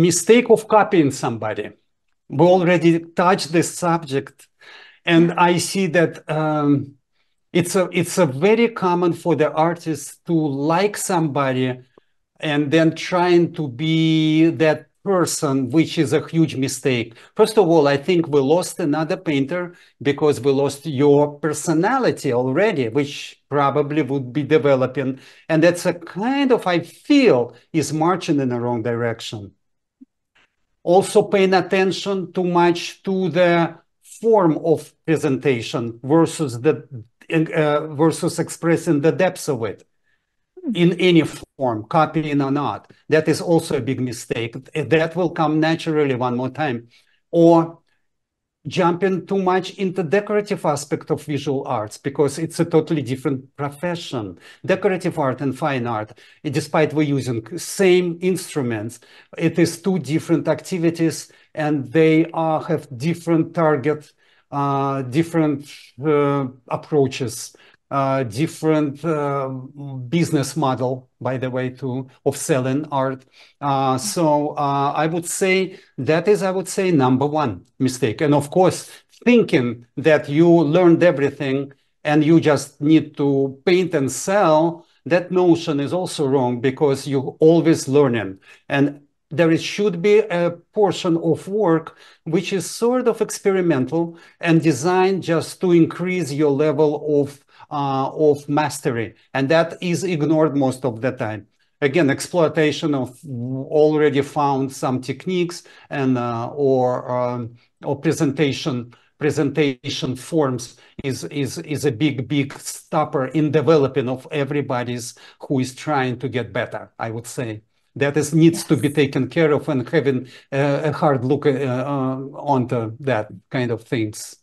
mistake of copying somebody. We already touched this subject, and I see that um, it's a it's a very common for the artist to like somebody and then trying to be that person, which is a huge mistake. First of all, I think we lost another painter because we lost your personality already, which probably would be developing. And that's a kind of, I feel, is marching in the wrong direction. Also paying attention too much to the form of presentation versus the uh, versus expressing the depths of it in any form, copying or not. That is also a big mistake. That will come naturally one more time. Or jumping too much into decorative aspect of visual arts because it's a totally different profession. Decorative art and fine art, despite we're using same instruments, it is two different activities and they are, have different target, uh, different uh, approaches different uh, business model, by the way, to of selling art. Uh, so uh, I would say that is, I would say, number one mistake. And of course, thinking that you learned everything and you just need to paint and sell, that notion is also wrong because you're always learning. And there should be a portion of work which is sort of experimental and designed just to increase your level of of mastery, and that is ignored most of the time. Again, exploitation of already found some techniques and uh, or um, or presentation presentation forms is is is a big big stopper in developing of everybody's who is trying to get better. I would say that is needs to be taken care of and having uh, a hard look uh, uh, onto that kind of things.